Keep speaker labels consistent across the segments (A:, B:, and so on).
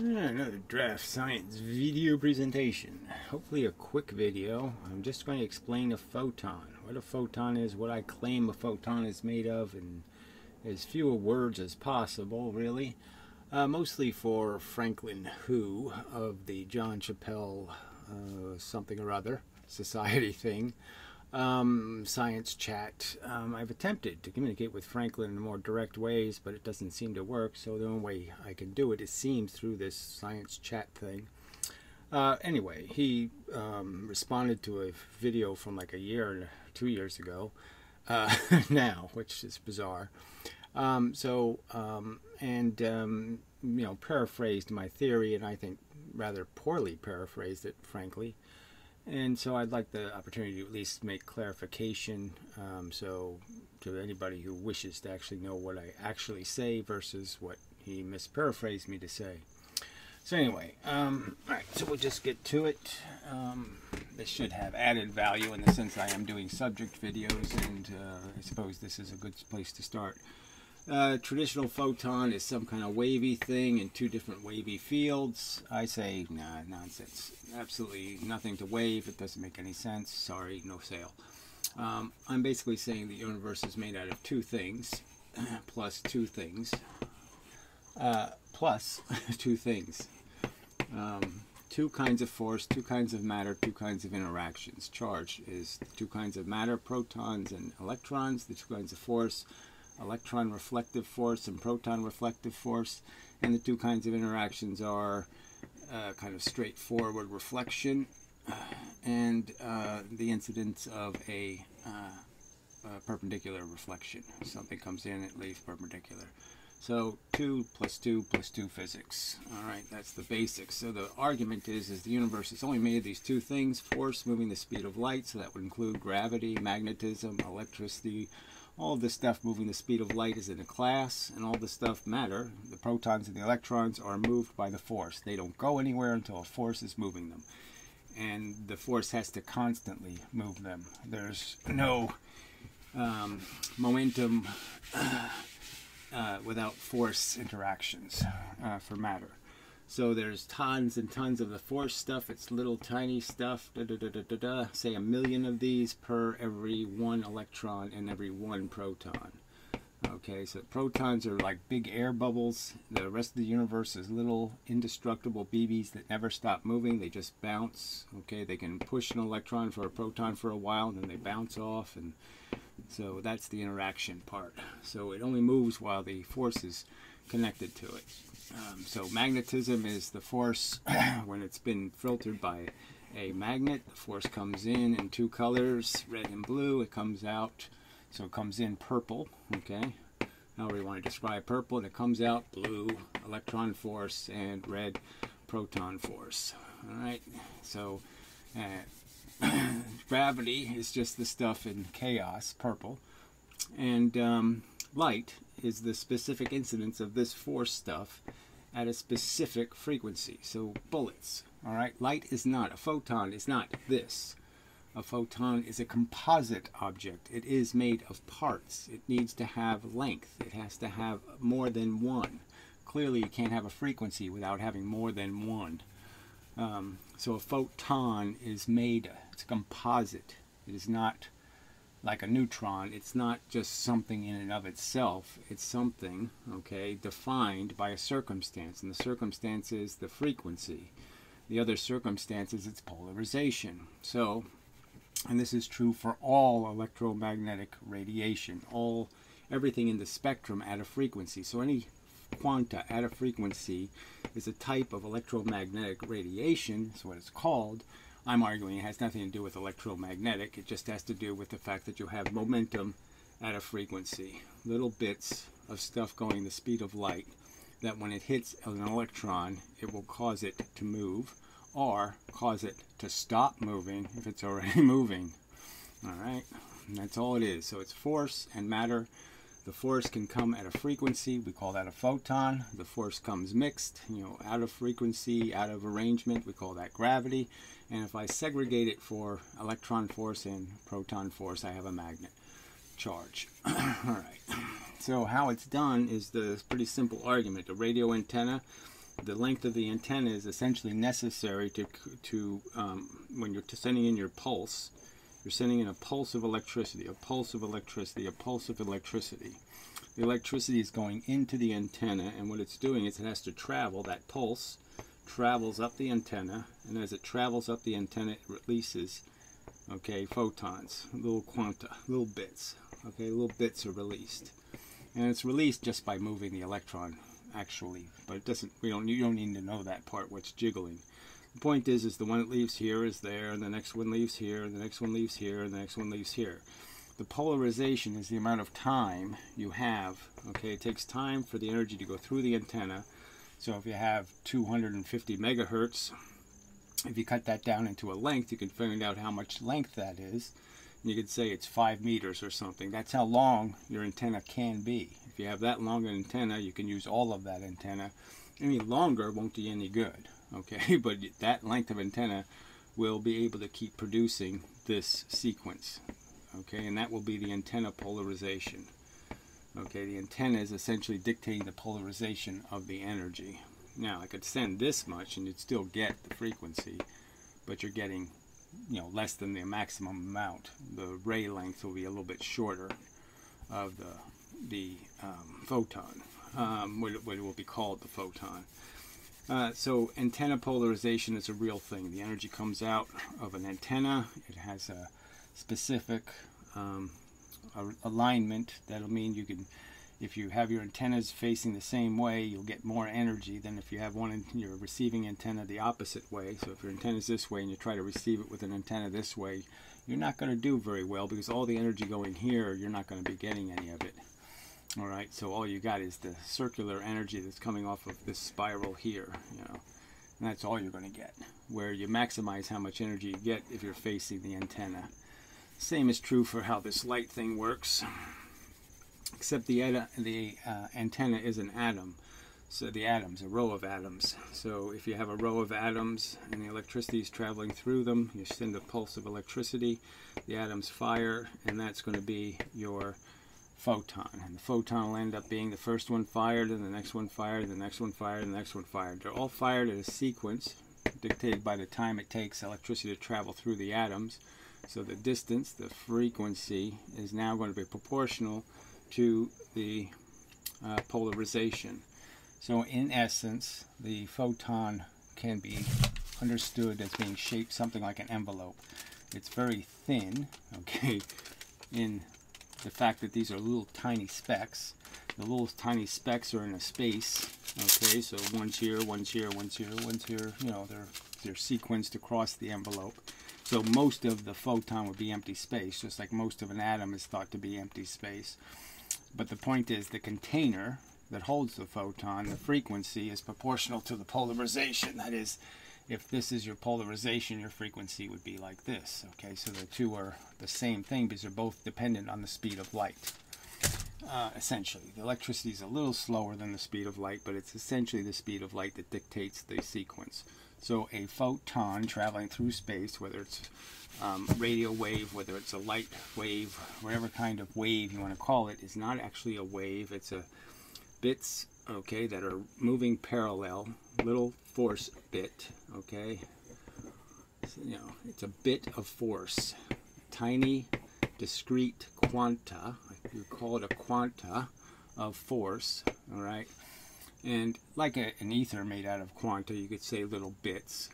A: another draft science video presentation. Hopefully a quick video. I'm just going to explain a photon. What a photon is, what I claim a photon is made of, in as few words as possible, really. Uh, mostly for Franklin Hu of the John Chappell uh, something or other society thing um, science chat. Um, I've attempted to communicate with Franklin in more direct ways, but it doesn't seem to work. So the only way I can do it, it seems, through this science chat thing. Uh, anyway, he um, responded to a video from like a year, two years ago, uh, now, which is bizarre. Um, so, um, and um, you know, paraphrased my theory, and I think rather poorly paraphrased it, frankly. And so I'd like the opportunity to at least make clarification. Um, so to anybody who wishes to actually know what I actually say versus what he misparaphrased me to say. So anyway, um, all right, so we'll just get to it. Um, this should have added value in the sense I am doing subject videos, and uh, I suppose this is a good place to start. Uh, traditional photon is some kind of wavy thing in two different wavy fields. I say, nah, nonsense. Absolutely nothing to wave. It doesn't make any sense. Sorry, no sale. Um, I'm basically saying the universe is made out of two things, plus two things, uh, plus two things. Um, two kinds of force, two kinds of matter, two kinds of interactions. Charge is two kinds of matter, protons and electrons, the two kinds of force, electron reflective force and proton reflective force. And the two kinds of interactions are uh, kind of straightforward reflection uh, and uh, the incidence of a, uh, perpendicular reflection. Something comes in, it leaves perpendicular. So 2 plus 2 plus 2 physics. All right, that's the basics. So the argument is, is the universe is only made of these two things, force moving the speed of light, so that would include gravity, magnetism, electricity, all this stuff moving the speed of light is in a class, and all this stuff matter. The protons and the electrons are moved by the force. They don't go anywhere until a force is moving them. And the force has to constantly move them. There's no um, momentum uh, without force interactions uh, for matter. So there's tons and tons of the force stuff. It's little tiny stuff. Da, da, da, da, da, da. Say a million of these per every one electron and every one proton. Okay, so protons are like big air bubbles. The rest of the universe is little indestructible BBs that never stop moving. They just bounce. Okay, they can push an electron for a proton for a while, then they bounce off. And so that's the interaction part. So it only moves while the force is connected to it. Um, so magnetism is the force when it's been filtered by a magnet. The force comes in in two colors, red and blue. It comes out, so it comes in purple, okay? However you want to describe purple, and it comes out blue, electron force, and red proton force. All right, so uh, gravity is just the stuff in chaos, purple, and um, light is the specific incidence of this force stuff at a specific frequency. So bullets, all right? Light is not, a photon is not this. A photon is a composite object. It is made of parts. It needs to have length. It has to have more than one. Clearly, you can't have a frequency without having more than one. Um, so a photon is made, it's a composite. It is not like a neutron, it's not just something in and of itself. It's something, okay, defined by a circumstance. And the circumstance is the frequency. The other circumstance is its polarization. So, and this is true for all electromagnetic radiation, all everything in the spectrum at a frequency. So any quanta at a frequency is a type of electromagnetic radiation, is what it's called, I'm arguing it has nothing to do with electromagnetic. It just has to do with the fact that you have momentum at a frequency. Little bits of stuff going the speed of light that when it hits an electron, it will cause it to move or cause it to stop moving if it's already moving. All right, and that's all it is. So it's force and matter. The force can come at a frequency, we call that a photon. The force comes mixed, you know, out of frequency, out of arrangement, we call that gravity. And if I segregate it for electron force and proton force, I have a magnet charge. All right. So how it's done is the pretty simple argument. A radio antenna the length of the antenna is essentially necessary to, to um, when you're sending in your pulse, you're sending in a pulse of electricity, a pulse of electricity, a pulse of electricity. The electricity is going into the antenna, and what it's doing is it has to travel, that pulse travels up the antenna, and as it travels up the antenna, it releases, okay, photons, little quanta, little bits, okay, little bits are released. And it's released just by moving the electron actually, but it doesn't. We don't. You don't need to know that part. What's jiggling. The point is, is the one that leaves here is there, and the next one leaves here, and the next one leaves here, and the next one leaves here. The polarization is the amount of time you have. Okay, it takes time for the energy to go through the antenna. So if you have 250 megahertz, if you cut that down into a length, you can find out how much length that is. And you could say it's five meters or something. That's how long your antenna can be If you have that long an antenna, you can use all of that antenna. Any longer won't do any good, okay? but that length of antenna will be able to keep producing this sequence, okay? And that will be the antenna polarization. Okay, the antenna is essentially dictating the polarization of the energy. Now, I could send this much and you'd still get the frequency, but you're getting, you know, less than the maximum amount. The ray length will be a little bit shorter of the the um, photon, um, what, what, will be called the photon. Uh, so antenna polarization is a real thing. The energy comes out of an antenna. It has a specific um, alignment. That'll mean you can, if you have your antennas facing the same way, you'll get more energy than if you have one in your receiving antenna the opposite way. So if your antenna is this way and you try to receive it with an antenna this way, you're not going to do very well because all the energy going here, you're not going to be getting any of it. All right, so all you got is the circular energy that's coming off of this spiral here, you know, and that's all you're going to get. Where you maximize how much energy you get if you're facing the antenna. Same is true for how this light thing works, except the, the uh, antenna is an atom. So the atoms, a row of atoms. So if you have a row of atoms and the electricity is traveling through them, you send a pulse of electricity, the atoms fire, and that's going to be your photon. And the photon will end up being the first one fired, and the next one fired, and the next one fired, and the next one fired. They're all fired in a sequence dictated by the time it takes electricity to travel through the atoms. So the distance, the frequency, is now going to be proportional to the uh, polarization. So in essence, the photon can be understood as being shaped something like an envelope. It's very thin, okay, in the fact that these are little tiny specks. The little tiny specks are in a space. Okay, so one's here, one's here, one's here, one's here. You know, they're they're sequenced across the envelope. So most of the photon would be empty space, just like most of an atom is thought to be empty space. But the point is the container that holds the photon, the frequency is proportional to the polarization. That is, if this is your polarization, your frequency would be like this. Okay, so the two are the same thing because they're both dependent on the speed of light. Uh, essentially, the electricity is a little slower than the speed of light, but it's essentially the speed of light that dictates the sequence. So a photon traveling through space, whether it's um, radio wave, whether it's a light wave, whatever kind of wave you want to call it, is not actually a wave. It's a bits, okay, that are moving parallel, little force bit, okay? So, you know, it's a bit of force, tiny, discrete quanta, you call it a quanta of force, all right? And like a, an ether made out of quanta, you could say little bits,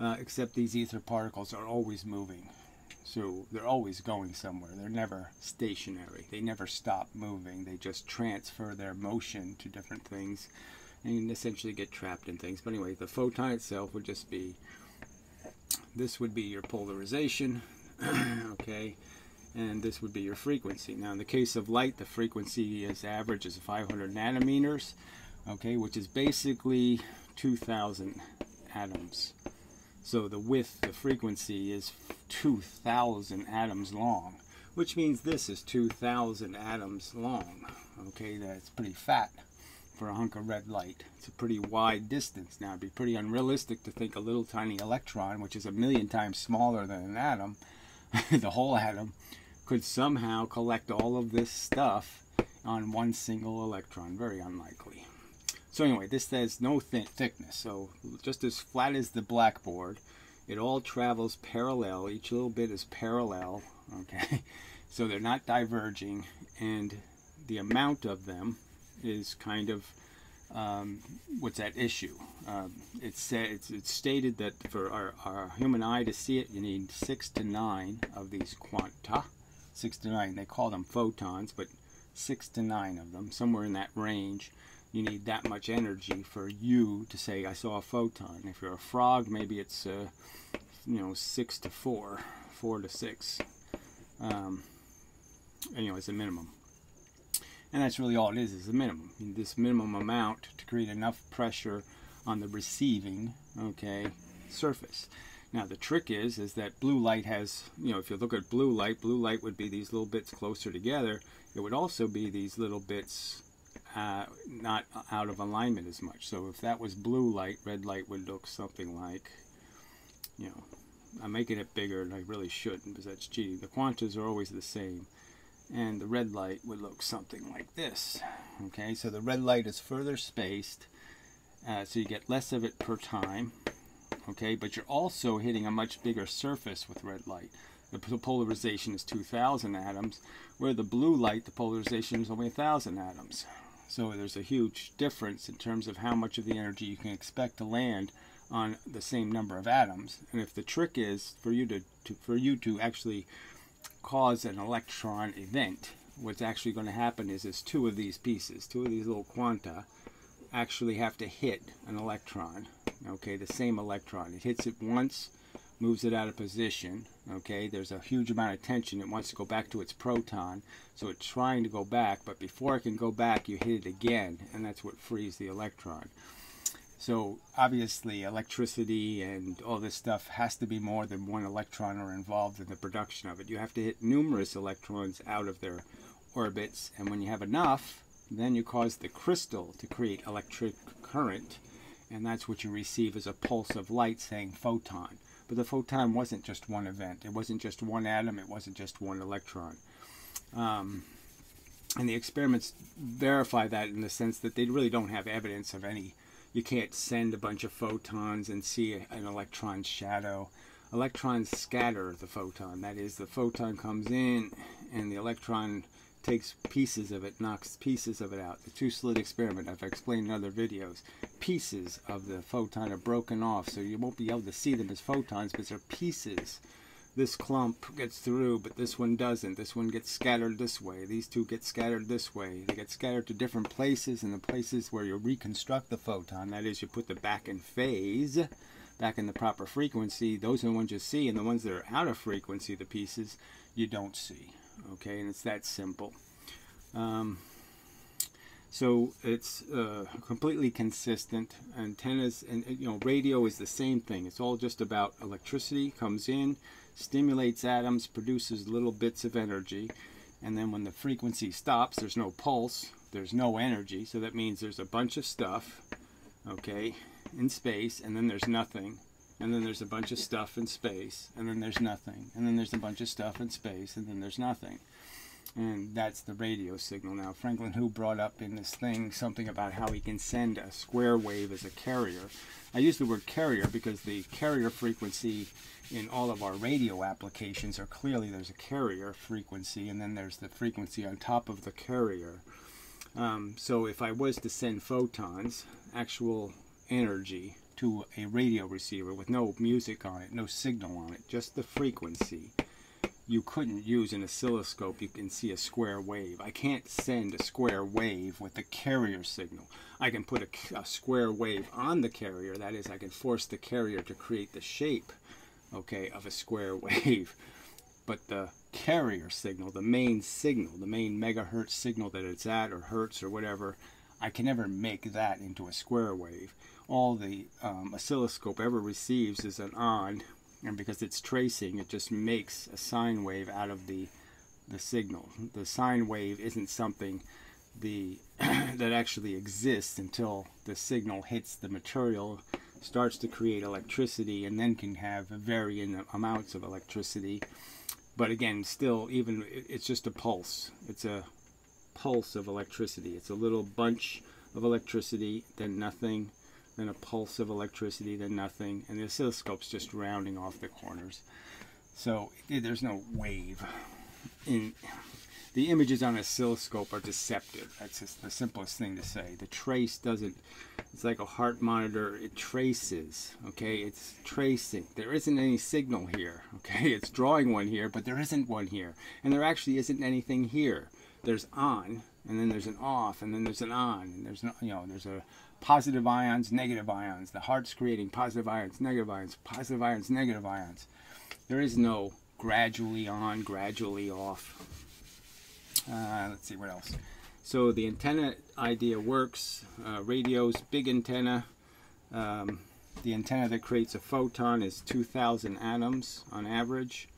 A: uh, except these ether particles are always moving. So they're always going somewhere. They're never stationary. They never stop moving. They just transfer their motion to different things and essentially get trapped in things. But anyway, the photon itself would just be, this would be your polarization, okay, and this would be your frequency. Now in the case of light, the frequency is average is 500 nanometers, okay, which is basically 2,000 atoms. So the width, the frequency is 2,000 atoms long, which means this is 2,000 atoms long. Okay, that's pretty fat for a hunk of red light. It's a pretty wide distance. Now, it'd be pretty unrealistic to think a little tiny electron, which is a million times smaller than an atom, the whole atom, could somehow collect all of this stuff on one single electron. Very unlikely. So anyway, this has no th thickness. So just as flat as the blackboard, it all travels parallel. Each little bit is parallel. Okay, so they're not diverging, and the amount of them is kind of um, what's at issue. Um, it's, it's, it's stated that for our, our human eye to see it, you need six to nine of these quanta. Six to nine. They call them photons, but six to nine of them, somewhere in that range. You need that much energy for you to say, I saw a photon. If you're a frog, maybe it's, uh, you know, six to four, four to six. Um, anyway, it's a minimum. And that's really all it is, is a minimum. This minimum amount to create enough pressure on the receiving, okay, surface. Now the trick is, is that blue light has, you know, if you look at blue light, blue light would be these little bits closer together. It would also be these little bits uh, not out of alignment as much. So if that was blue light, red light would look something like, you know, I'm making it bigger and I really shouldn't because that's cheating. The quantas are always the same. And the red light would look something like this. Okay so the red light is further spaced uh, so you get less of it per time. Okay but you're also hitting a much bigger surface with red light. The polarization is 2000 atoms where the blue light the polarization is only 1000 atoms so there's a huge difference in terms of how much of the energy you can expect to land on the same number of atoms and if the trick is for you to, to for you to actually cause an electron event, what's actually going to happen is, is two of these pieces, two of these little quanta, actually have to hit an electron, okay, the same electron. It hits it once, moves it out of position, okay, there's a huge amount of tension, it wants to go back to its proton, so it's trying to go back, but before it can go back, you hit it again, and that's what frees the electron. So obviously electricity and all this stuff has to be more than one electron are involved in the production of it. You have to hit numerous electrons out of their orbits and when you have enough then you cause the crystal to create electric current and that's what you receive as a pulse of light saying photon. But the photon wasn't just one event. It wasn't just one atom. It wasn't just one electron. Um, and the experiments verify that in the sense that they really don't have evidence of any you can't send a bunch of photons and see an electron shadow. Electrons scatter the photon. That is, the photon comes in and the electron takes pieces of it, knocks pieces of it out. The two-slit experiment, I've explained in other videos. Pieces of the photon are broken off, so you won't be able to see them as photons, but they're pieces this clump gets through, but this one doesn't. This one gets scattered this way. These two get scattered this way. They get scattered to different places, and the places where you reconstruct the photon, that is, you put the back in phase, back in the proper frequency, those are the ones you see, and the ones that are out of frequency, the pieces, you don't see. Okay, and it's that simple. Um, so it's uh, completely consistent. Antennas and you know radio is the same thing. It's all just about electricity comes in, stimulates atoms, produces little bits of energy, and then when the frequency stops, there's no pulse, there's no energy, so that means there's a bunch of stuff, okay, in space, and then there's nothing, and then there's a bunch of stuff in space, and then there's nothing, and then there's a bunch of stuff in space, and then there's nothing. And that's the radio signal. Now, Franklin Hu brought up in this thing something about how he can send a square wave as a carrier. I use the word carrier because the carrier frequency in all of our radio applications are clearly there's a carrier frequency and then there's the frequency on top of the carrier. Um, so if I was to send photons, actual energy, to a radio receiver with no music on it, no signal on it, just the frequency, you couldn't use an oscilloscope. You can see a square wave. I can't send a square wave with the carrier signal. I can put a, a square wave on the carrier. That is, I can force the carrier to create the shape okay, of a square wave. But the carrier signal, the main signal, the main megahertz signal that it's at or hertz or whatever, I can never make that into a square wave. All the um, oscilloscope ever receives is an on, and because it's tracing, it just makes a sine wave out of the the signal. The sine wave isn't something the that actually exists until the signal hits the material starts to create electricity and then can have varying amounts of electricity. But again, still, even it's just a pulse. It's a pulse of electricity. It's a little bunch of electricity, then nothing, then a pulse of electricity, then nothing, and the oscilloscope's just rounding off the corners. So there's no wave. In the images on oscilloscope are deceptive. That's just the simplest thing to say. The trace doesn't. It's like a heart monitor. It traces. Okay, it's tracing. There isn't any signal here. Okay, it's drawing one here, but there isn't one here, and there actually isn't anything here. There's on, and then there's an off, and then there's an on, and there's no, you know, there's a positive ions, negative ions. The heart's creating positive ions, negative ions, positive ions, negative ions. There is no gradually on, gradually off. Uh, let's see what else. So the antenna idea works. Uh, radios, big antenna. Um, the antenna that creates a photon is 2,000 atoms on average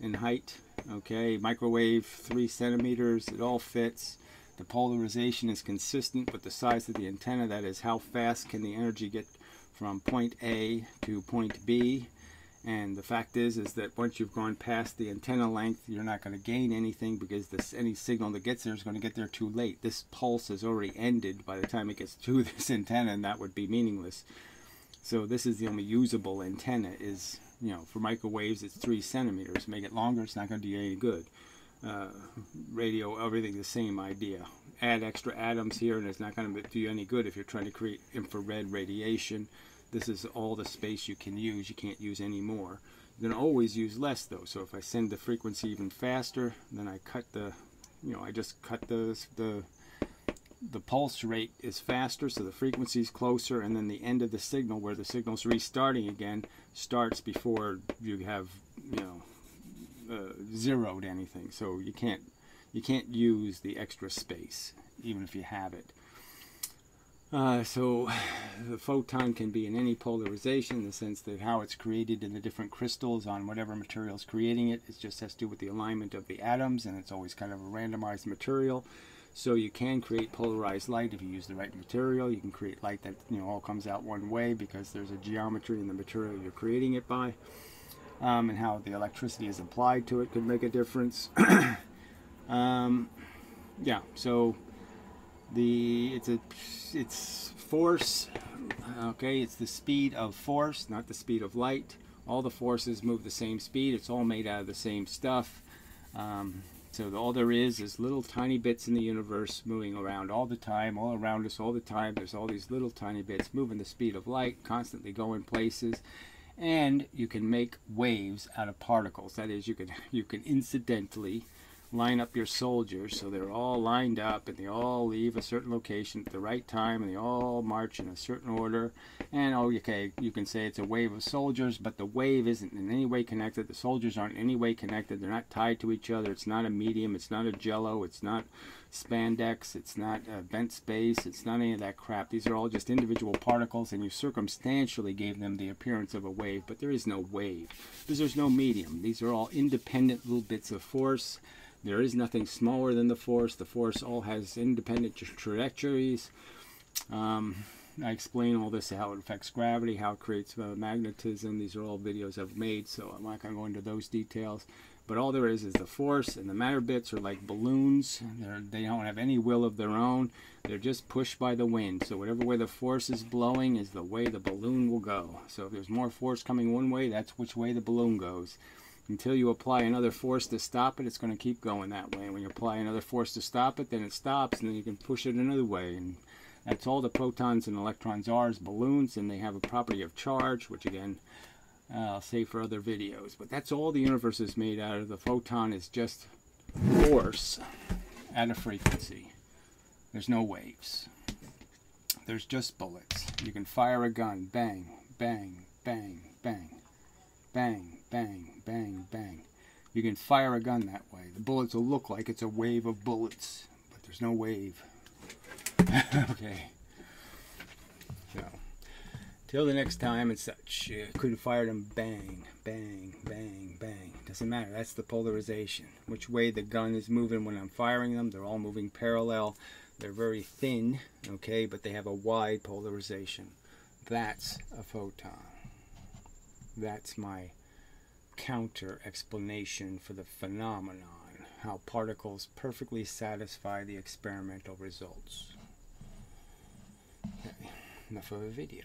A: in height. Okay, microwave, three centimeters. It all fits. The polarization is consistent with the size of the antenna. That is, how fast can the energy get from point A to point B and the fact is, is that once you've gone past the antenna length, you're not going to gain anything because this any signal that gets there is going to get there too late. This pulse has already ended by the time it gets to this antenna, and that would be meaningless. So this is the only usable antenna. Is you know for microwaves, it's three centimeters. Make it longer, it's not going to do you any good. Uh, radio, everything the same idea. Add extra atoms here, and it's not going to do you any good if you're trying to create infrared radiation this is all the space you can use. You can't use any more. You can always use less though. So if I send the frequency even faster, then I cut the, you know, I just cut the, the, the pulse rate is faster, so the frequency is closer, and then the end of the signal, where the signal's restarting again, starts before you have, you know, uh, zeroed anything. So you can't, you can't use the extra space, even if you have it. Uh, so the photon can be in any polarization in the sense that how it's created in the different crystals on whatever material is creating it. It just has to do with the alignment of the atoms and it's always kind of a randomized material. So you can create polarized light if you use the right material. You can create light that you know all comes out one way because there's a geometry in the material you're creating it by. Um, and how the electricity is applied to it could make a difference. um, yeah, so the it's a it's force okay it's the speed of force not the speed of light. All the forces move the same speed it's all made out of the same stuff. Um, so all there is is little tiny bits in the universe moving around all the time all around us all the time. There's all these little tiny bits moving the speed of light constantly going places and you can make waves out of particles. That is you can you can incidentally line up your soldiers so they're all lined up and they all leave a certain location at the right time and they all march in a certain order. And oh okay you can say it's a wave of soldiers but the wave isn't in any way connected. The soldiers aren't in any way connected. They're not tied to each other. It's not a medium. It's not a jello. It's not spandex it's not a bent space it's not any of that crap these are all just individual particles and you circumstantially gave them the appearance of a wave but there is no wave because there's no medium these are all independent little bits of force there is nothing smaller than the force. The force all has independent trajectories. Um, I explain all this, how it affects gravity, how it creates uh, magnetism. These are all videos I've made, so I'm not going to go into those details. But all there is is the force, and the matter bits are like balloons. They're, they don't have any will of their own. They're just pushed by the wind. So whatever way the force is blowing is the way the balloon will go. So if there's more force coming one way, that's which way the balloon goes until you apply another force to stop it, it's going to keep going that way. And when you apply another force to stop it, then it stops, and then you can push it another way. And that's all the protons and electrons are is balloons, and they have a property of charge, which again, uh, save for other videos. But that's all the universe is made out of. The photon is just force at a frequency. There's no waves. There's just bullets. You can fire a gun. Bang, bang, bang, bang, bang, bang, bang, bang. You can fire a gun that way. The bullets will look like it's a wave of bullets, but there's no wave. okay. Till the next time and such, uh, could have fired them bang, bang, bang, bang. Doesn't matter. That's the polarization. Which way the gun is moving when I'm firing them. They're all moving parallel. They're very thin, okay, but they have a wide polarization. That's a photon. That's my counter explanation for the phenomenon, how particles perfectly satisfy the experimental results. Okay. enough of a video.